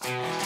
Bye.